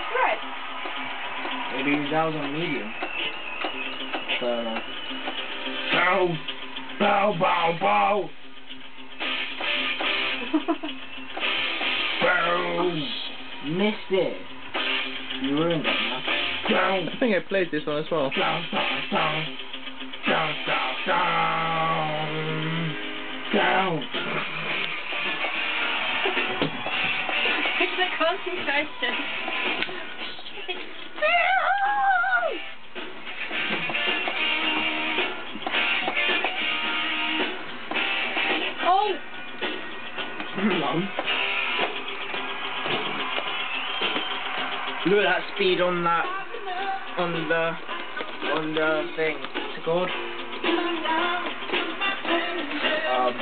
press red. Maybe that was on medium. So, uh, bow, bow, bow, bow, bow. Missed it. You ruined it, man. Down, I think I played this one as well. down, down, down, down, down, down, down. The concentration. oh! Mum. Look at that speed on that, on the, on the thing. What's it called? Um.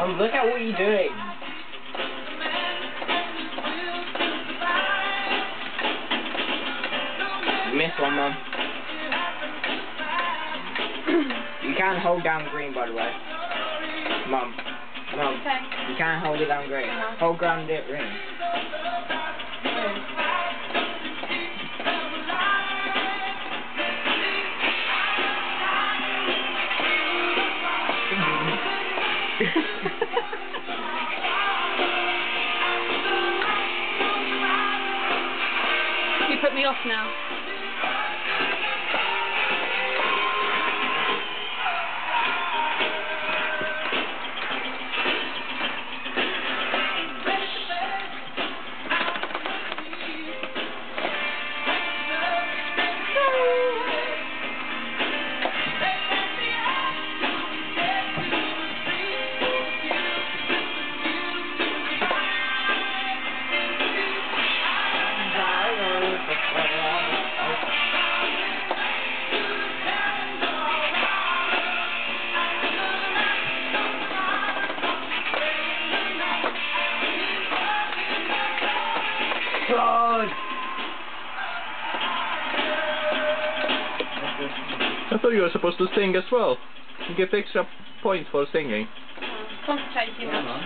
Um, look at what you're doing. One, you can't hold down green, by the way. Mum. Mum. Okay. You can't hold it down green. Uh-huh. Hold ground it ring. You put me off now. God! I thought you were supposed to sing as well. You get extra points for singing. Concentrate too much.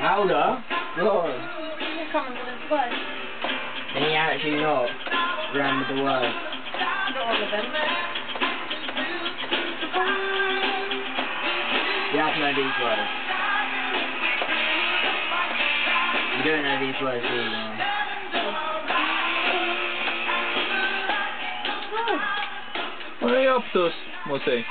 Louder? God. I can't remember the words. Can you actually not remember the words? Not all of them. You have to know these words. You don't know these words, you up to, Mose? Down,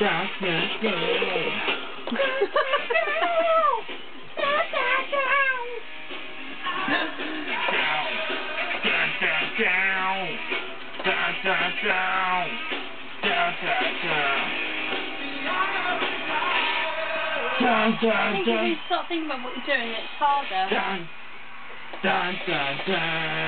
Down, down, down. Down, I down, think if you down. start thinking about what you're doing, it's harder. Down, down, down, down.